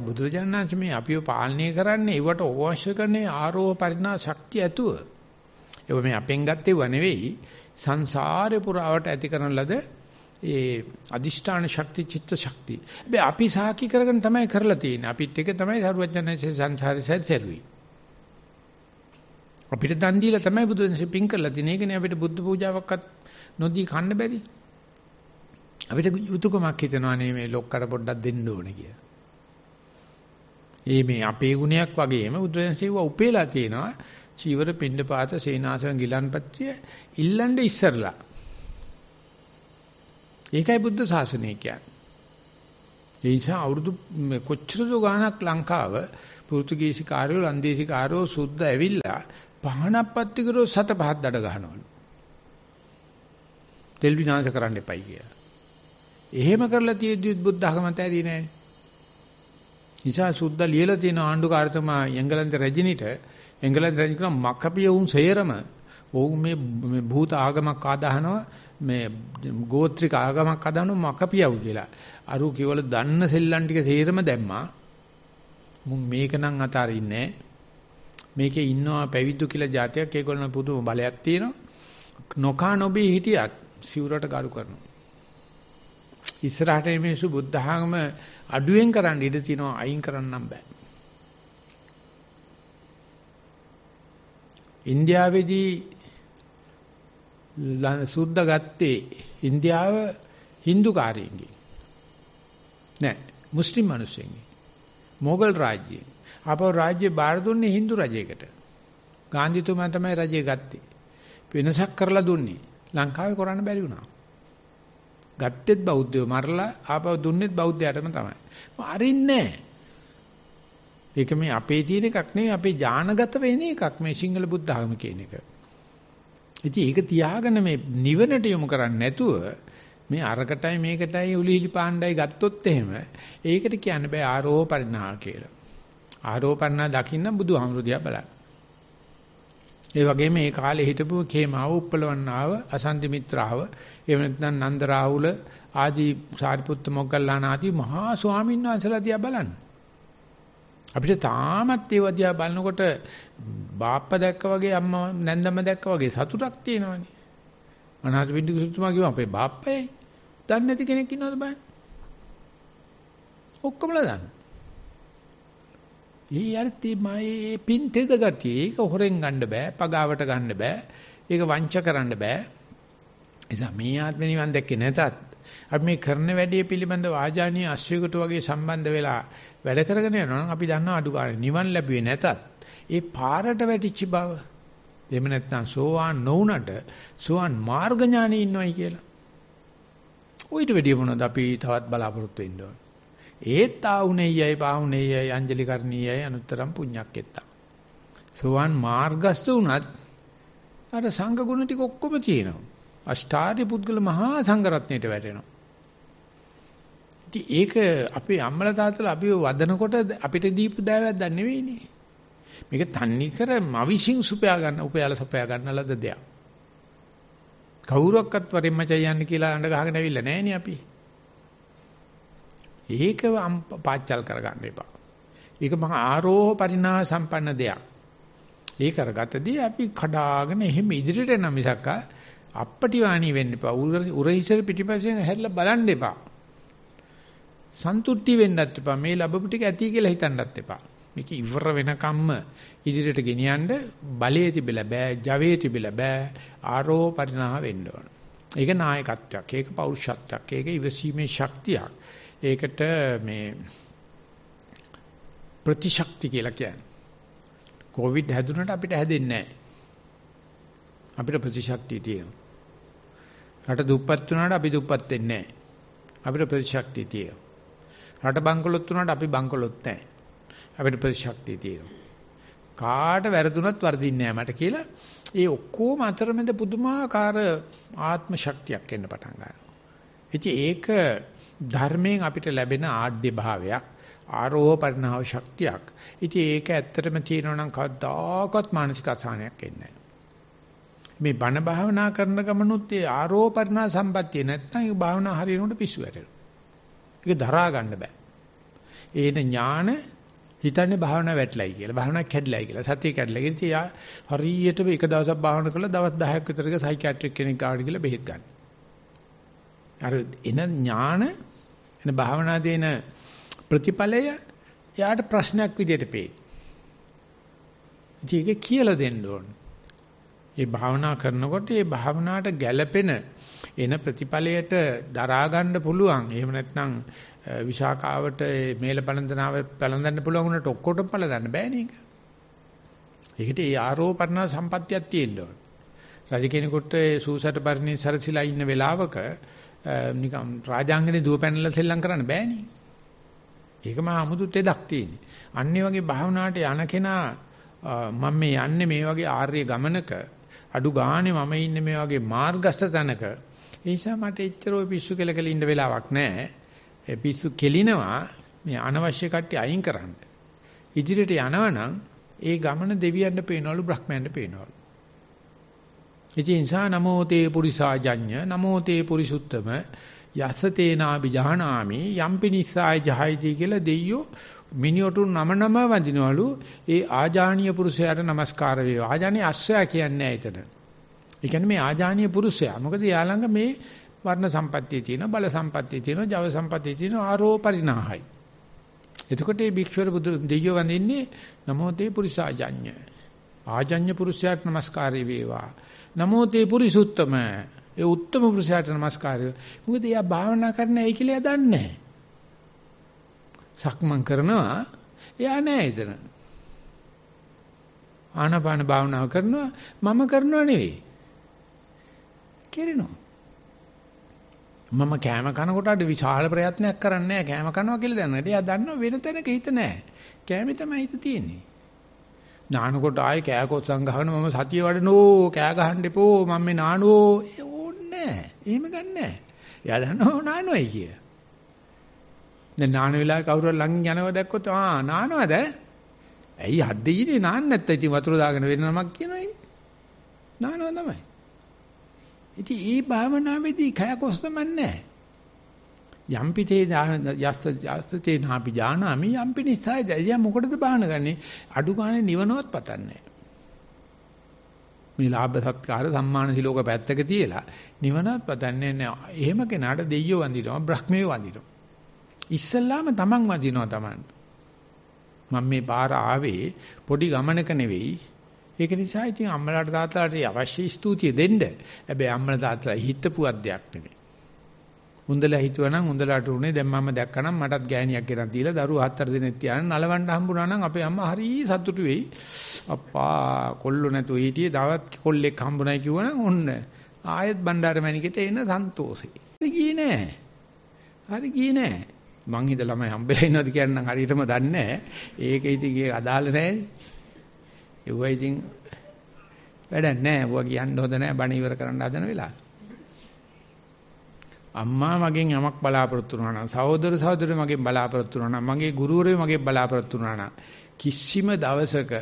බුදුරජාණන් මේ අපිව පාලනය කරන්නේ ඒවට අවශ්‍ය කරන්නේ ආරෝහ පරිණා ශක්තිය ඇතුව. ඒක මේ අපෙන් ගත්තේව නෙවෙයි සංසාරේ පුරාවට ඇති කරන ලද ඒ අදිෂ්ඨාන ශක්ති චිත්ත ශක්තිය. හැබැයි අපි සාකි කරගෙන තමයි කරලා තියෙන්නේ. අපිත් එක තමයි සරුවඥාන්සේ සංසාරේ සැරිසරුයි. අපිට දන් දීලා තමයි බුදුන්සේ පින් කරලා තියෙන්නේ. ඒකනේ අපිට බුද්ධ පූජාවක්වත් නොදී කන්න බැරි. අපිට යුතුයකමක් හිතනවා නේ මේ ලොක්කට පොඩ්ඩක් දෙන්න ඕනේ කියලා. ඒ මේ අපේ ගුණයක් වගේම බුදුරජාණන්සේව උපේලා තියෙනවා. චීවර පින්ඩපාත සේනාසන ගිලන්පත්‍ය ඉල්ලන්න ඉස්සරලා. ඒකයි බුද්ධ ශාසනය කියන්නේ. ඒ නිසා අවුරුදු කොච්චර ගාණක් ලංකාව පෘතුගීසි කාර්යෝ ලන්දේසි කාර්යෝ සුද්ධ ඇවිල්ලා පහනක් පත්ති කරෝ සත පහක් දඩ ගහනවලු. තෙල් විනාශ කරන්න එපයි කියලා. එහෙම කරලා තියෙද්දි බුද්ධ ධර්මත ඇරි නෑ. නිසා සුද්ධ ලියලා තියෙන ආණ්ඩුකාරතුමා එංගලන්ත රජිනිට එංගලන්ත රජින කියන මක්කපිය උන් සේරම ඔවුන් මේ මේ භූත ආගමක් ආදාහනවා මේ ගෝත්‍රික ආගමක් ආදාහනවා මක්කපියව කියලා. අරු කිවල දන්න සෙල්ලම් ටික සේරම දැම්මා. මුන් මේක නම් අතාරින්නේ මේකේ ඉන්නවා පැවිද්දු කියලා જાතියක් ඒගොල්ලන් පුදුම බලයක් තියෙනවා. නොකා නොබී හිටියත් සිවුරට ගරු කරනවා. ඉස්සරහට මේ මිනිස්සු බුද්ධ ආගම අඩුවෙන් කරන්න ඉඩ තියෙනවා අයින් කරන්නම් බෑ. ඉන්දියාවේදී සුද්ධ ගත්තේ ඉන්දියාව Hindu කාර්යයෙන්. නෑ මුස්ලිම් මිනිස්සුන්ගේ. මොගල් රාජ්‍යයෙන්. අපෝ රාජ්‍ය බාර දුන්නේ Hindu රජයකට. ගාන්ධිතුමා තමයි රජය ගත්තේ. වෙනසක් කරලා දුන්නේ. ලංකාවේ කරන්න බැරි වුණා. ගත්තෙත් බෞද්ධයෝ මරලා ආපහු දුන්නෙත් බෞද්ධයාටම තමයි. අරින්නේ ඒක මේ අපේ තියෙන එකක් නෙවෙයි අපේ ඥානගත වෙන එකක් මේ සිංහල බුද්ධ ආගම කියන එක. ඉතින් ඒක තියාගෙන මේ නිවනට යොමු කරන්නේ නැතුව මේ අරකටයි මේකටයි උලිහිලි පාණ්ඩයි ගත්තොත් එහෙම ඒකට කියන්න බෑ ආරෝහ පරිණා කියලා. ආරෝහ පරිණා දකින්න බුදුහාමුදුරුදියා බලන්න. ඒ වගේම මේ කාලේ හිටපු කේමාව උප්පලවන්නාව අසන්ති මිත්‍රාව එහෙම නැත්නම් නන්ද රාහුල ආදී සාරිපුත්ත මොග්ගල්ලාන ආදී මහා ස්වාමීන් වහන්සේලා දිහා බලන්න. අපිට තාමත් ඒව දිහා බලනකොට බාප්පා දැක්ක වගේ අම්මා නැන්දම්ම දැක්ක වගේ සතුටක් තියෙනවනේ. අනාථ පිටික සුතුමා කිව්වා අපේ බාප්පයි දන්නේ නැති කෙනෙක් ඉන්නවද බලන්න. ඔක්කොමලා දන්නවා. ඊ යර්ති මයි පින් තෙද ගතිය. ඒක හොරෙන් ගන්න බෑ, පගාවට ගන්න බෑ. ඒක වංච කරන්න බෑ. එසා මේ ආත්ම නිවන් දැක්කේ නැතත් අපි මේ කරන වැඩේ පිළිබඳ වාජානීය අශ්වයකට වගේ සම්බන්ධ වෙලා වැඩ කරගෙන යනවා නම් අපි දන්නවා අඩු ගන්න නිවන් ලැබුවේ නැතත් ඒ පාරට වැටිච්ච බව එහෙම නැත්නම් සෝවාන් නොවුනට සෝවාන් මාර්ග ඥානෙ ඉන්නවයි කියලා. ඔయిత වැඩිය මොනවද අපි තවත් බලාපොරොත්තු වෙන්න ඕන. ඒත් ආුනේයයි පාුනේයයි අංජලි කරණීයයි අනුත්තරම් පුඤ්ඤක්කෙත්තා. සෝවාන් මාර්ගස්ත උනත් අර සංඝ ගුණ ටික ඔක්කොම තියෙනවා. අෂ්ටාර්ය පුද්ගල මහා සංඝරත්නයට වැටෙනවා. ඉතින් ඒක අපේ අම්මලා තාත්තලා අපිව වදනකොට අපිට දීපු දෑවැද්දක් නෙවෙයිනේ. මේක තන්නේ කර මවිෂින් සුපයා ගන්න උපයාල සපයා ගන්න ලද දෙයක්. කවුරක්වත් වරෙන් මචං යන්න කියලා අඬ ගහගෙන ඇවිල්ලා නැහනේ අපි. ඒක පාච්චල් කරගන්න එපා. ඒක මහා ආරෝහ පරිණා සම්පන්න දෙයක්. ඒ කරගතදී අපි කඩාගෙන එහෙම ඉදිරියට යන මිසක්කා අපපටි වාණී වෙන්න එපා. උරහිසර පිටිපස්සෙන් හැරිලා බලන්න එපා. සන්තුට්ටි වෙන්නත් එපා. මේ ලැබපු ටික ඇති කියලා හිතන්නත් එපා. මේක ඉවර වෙනකම්ම ඉදිරියට ගෙනියන්න බලයේ තිබිලා බෑ, ජවයේ තිබිලා බෑ. ආරෝ පරිණාම වෙන්න ඕන. ඒක නායකත්වයක්, ඒක පෞරුෂත්වයක්, ඒක ඉවසීමේ ශක්තියක්. ඒකට මේ ප්‍රතිශක්ති කියලා කියන්නේ. කොවිඩ් හැදුනට අපිට හැදෙන්නේ නැහැ. අපිට ප්‍රතිශක්තිය තියෙනවා. රට දුප්පත් වුණාට අපි දුප්පත් වෙන්නේ නැහැ. අපිට ප්‍රතිශක්තිය තියෙනවා. රට බංකොලොත් වුණාට අපි බංකොලොත් නැහැ. අපිට ප්‍රතිශක්තිය තියෙනවා. කාට වැරදුනත් වර්ධින්නේ නැහැ මට කියලා ඒ ඔක්කොම අතරමැද පුදුමාකාර ආත්ම ශක්තියක් එන්න පටන් ගන්නවා. ඉතින් ඒක ධර්මයෙන් අපිට ලැබෙන ආඩ්‍ය භාවයක් ආරෝහ පරිණාම ශක්තියක්. ඉතින් ඒක ඇත්තටම තියෙනවා නම් කවදාකවත් මානසික අසහනයක් එන්නේ නැහැ. මේ බණ භාවනා කරන ගමනුත් ඒ ආරෝපණා සම්පත්තිය නැත්නම් ඒ භාවනා හරියනකොට පිස්සු වැටෙනවා. ඒක දරා ගන්න බෑ. ඒන ඥාන හිතන්නේ භාවනා වැටලයි කියලා. භාවනා කැඩලයි කියලා. සතිය කැඩලා. ඉතින් යා හරියටම එක දවසක් භාවනා කළා දවස් 10ක් විතරක සයිකියාට්‍රික් කෙනෙක් ගාවට ගිහලා බෙහෙත් ගන්න. අර එන ඥාන එන භාවනා දෙන ප්‍රතිඵලය යාට ප්‍රශ්නයක් විදියට පේයි. ඉතින් ඒක කියලා දෙන්න ඕන. ඒ භාවනා කරනකොට ඒ භාවනාවට ගැළපෙන එන ප්‍රතිඵලයට දරා ගන්න පුළුවන්. එහෙම නැත්නම් විශාකාවට මේල පළඳනාව පළඳන්න පුළුවන් උනට ඔක්කොටම පළඳන්න බෑනේ ඒක. ඒකට ඒ ආරෝපණ සම්පත්තියක් තියෙන්න ඕන. රජ කෙනෙකුට සූසට පරිණි සරසිලා ඉන්න වෙලාවක නිකම් රාජාංගනේ දුව පැනලා සෙල්ලම් කරන්න බෑනේ. ඒක මහා අමුතු තෙදක් තියෙන්නේ. අන්නේ වගේ භාවනාවට යන කෙනා මම මේ යන්නේ මේ වගේ ආර්ය ගමනක අඩු ගානේ මම ඉන්නේ මේ වගේ මාර්ගස්ත තැනක. ඒ නිසා මට එච්චර ඔය පිස්සු කෙලකල ඉන්න වෙලාවක් නැහැ. ඒ පිස්සු කෙලිනවා මේ අනවශ්‍ය කට්ටිය අයින් කරන්න. ඉදිරියට යනවනම් ඒ ගමන දෙවියන්ට පේනවලු බ්‍රහ්මයන්ට පේනවලු. ඉතින් නිසා නමෝ තේ පුරිසාජඤ්ඤ නමෝ තේ පුරිසුත්තම යසතේනාබි ජහනාමි යම්පි නිස්සාය ජහයිති කියලා දෙයියෝ මිනිඔටු නම නම වඳිනවලු ඒ ආජානීය පුරුෂයාට নমස්කාර වේවා. ආජානීය අස්සයා කියන්නේ එතන. ඒ කියන්නේ මේ ආජානීය පුරුෂයා. මොකද යා ළඟ මේ වර්ණ සම්පත්තිය තියෙනවා, බල සම්පත්තිය තියෙනවා, ජව සම්පත්තිය තියෙනවා, ආරෝ පරිණාහයි. එතකොට මේ භික්ෂුවර බුදු දෙයියෝ වඳින්නේ නමෝ තේ පුරිසාජඤ්ඤ. ආජඤ්‍ය පුරුෂයාට নমස්කාරය වේවා. නමෝ තේ පුරිසුත්තම. ඒ උත්තම පුරුෂයාට নমස්කාරය. මොකද එයා භාවනා කරන ඇයි කියලා දන්නේ සක්මන් කරනවා එයා නෑ එතන. ආනපාන භාවනාව කරනවා මම කරනවා නෙවෙයි. කෙරෙනවා. මම කෑම කනකොට අඩ විශාල ප්‍රයත්නයක් කරන්නේ නැහැ කෑම කනවා කියලා දැනනට. එයා දන්නව වෙන තැනක හිත නැහැ. කෑමේ තමයි හිත තියෙන්නේ. නානකොට ආයේ කෑකොත් සංගහන මම සතිය වඩනෝ කෑ ගහන්න එපෝ මම මේ නානෝ ඕන්නේ නැහැ. එහෙම ගන්නෑ. එයා දන්නව නානොයි කියලා. දැන් නාන වෙලාවේ කවුරු හරි ළඟින් යනව දැක්කොත් ආ නානවද? ඇයි හද්දෙයිනේ නාන්න නැත්නම් ඉතින් වතුර දාගෙන වෙන නමක් කියනවයි. නානව තමයි. ඉතින් ඒ භාවනාවේදී කය කොස්තමන්නේ යම්පිතේ යස්ත යස්තේ නාපි ජානාමි යම්පි නිසයි දැය මොකටද බාහන ගන්නේ අඩු ගානේ නිවනවත් පතන්නේ මේ ලාභ සත්කාර සම්මාන සිලෝක පැත්තක තියලා නිවනවත් පතන්නේ නැහැ එහෙම කෙනාට දෙයියෝ වඳිනවා බ්‍රහ්මයෝ වඳිනවා ඉස්සල්ලාම තමන් වදිනවා තමන්. මම මේ පාර ආවේ පොඩි ගමනක නෙවෙයි. ඒක නිසා ඉතින් අම්මලාට තාත්තලාට අවශ්‍ය ස්තුතිය දෙන්න. හැබැයි අම්මලා තාත්තලා හිතපු අධ්‍යයක් නෙවෙයි. උන්දලා හිතුවනම් උන්දලාට උනේ දැන් මම දැක්කනම් මටත් ගෑණියක් ගෙනත් දීලා දරුවෝ හතර දිනක් තියාගෙන නලවන්න හම්බුනා නම් අපේ අම්මා හරි සතුටු වෙයි. අප්පා කොල්ලෝ නැතුව හිටියේ දවස් කොල්ලෙක් හම්බුනායි කිව්වනම් ඔන්න ආයෙත් බණ්ඩාර මැණිකේට එන සන්තෝෂේ. ගියේ නෑ. හරි ගියේ නෑ. මං හිත ළමයි හම්බෙලා ඉන්නවද කියන්නේ නම් හරියටම දන්නේ නැහැ. ඒක ඉතින් ඒක අදාළ නැහැ. ඒවා ඉතින් වැඩක් නැහැ. ඒවා කියන්න හොඳ නැහැ. බණ ඉවර කරන්න හදන වෙලාව. අම්මා මගෙන් යමක් බලාපොරොත්තු වුණා නම් සහෝදර සහෝදරයෝ මගෙන් බලාපොරොත්තු වුණා නම් මගේ ගුරුවරයෝ මගෙන් බලාපොරොත්තු වුණා නම් කිසිම දවසක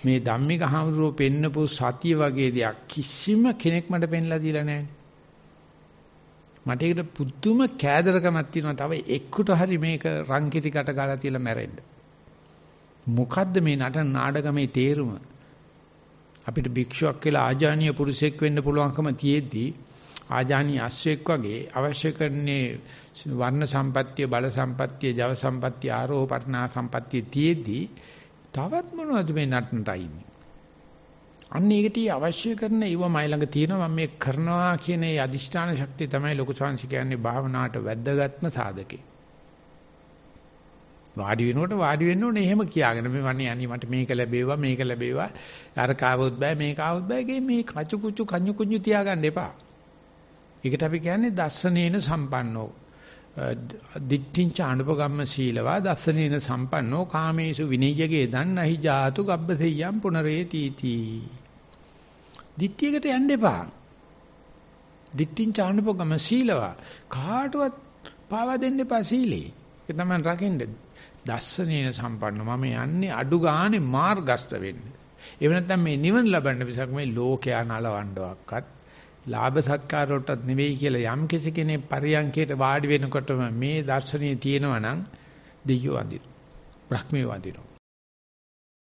මේ ධම්මික හාමුදුරුවෝ පෙන්නපු සතිය වගේ දෙයක් කිසිම කෙනෙක් මට පෙන්ලා දීලා නැහැ. මට ඒකට පුදුම කෑදරකමක් තියෙනවා. තව එක්කුට හරි මේක රංකිතිකට ගාලා තියලා මැරෙන්න. මොකද්ද මේ නටන නාටකමේ තේරුම? අපිට භික්ෂුවක් කියලා ආජානීය පුරුෂයෙක් වෙන්න පුළුවන්කම තියෙද්දි ආජානීය අශ්වයෙක් වගේ අවශ්‍ය කරන්නේ වර්ණ සම්පත්තිය, බල සම්පත්තිය, ජව සම්පත්තිය, ආරෝපණා සම්පත්තිය තියෙද්දි තවත් මොනවද මේ නටනට අයින්නේ? අන්න ඒකට අවශ්‍ය කරන ඒව මයි ළඟ තියෙනවා මම මේ කරනවා කියන ඒ අදිෂ්ඨාන ශක්තිය තමයි ලොකු සංසි කියන්නේ භාවනාවට වැද්දගත්ම සාධකේ. වාඩි වෙනකොට වාඩි වෙන්න ඕනේ එහෙම කියාගෙන මේ වන්නේ අනි මට මේක ලැබේවා මේක ලැබේවා අර කාවොත් බෑ මේක ආවොත් බෑ මේ කචු කුචු කඤ්ඤු කුඤ්ඤු තියාගන්න එපා. ඒකට අපි කියන්නේ දස්සනේන සම්පන්නෝ. දිට්ඨිංච අනුපගම්ම සීලවා දස්සනේන සම්පන්නෝ කාමේසු විනීයගේ දන්නහි ජාතු ගබ්බසෙය්‍යම් පුනරේතිති. දිට්ඨියකට යන්න එපා. දිට්ඨින් චානුපගම සීලවා කාටවත් පාවා දෙන්න එපා සීලේ. ඒක තමයි රකින්න. දස්සනේන සම්පන්න මම යන්නේ අඩු ගානේ මාර්ගස්ත වෙන්න. එහෙම නැත්නම් මේ නිවන ලබන්න විසක් මේ ලෝකයා නලවන්නවක්වත් ලාභ සත්කාර වලටත් නෙවෙයි කියලා යම් කිසි කෙනෙක් පරියන්කයට වාඩි වෙනකොටම මේ දර්ශනීය තියෙනවා නම් දෙයියෝ වඳිනවා. බ්‍රහ්මියෝ වඳිනවා.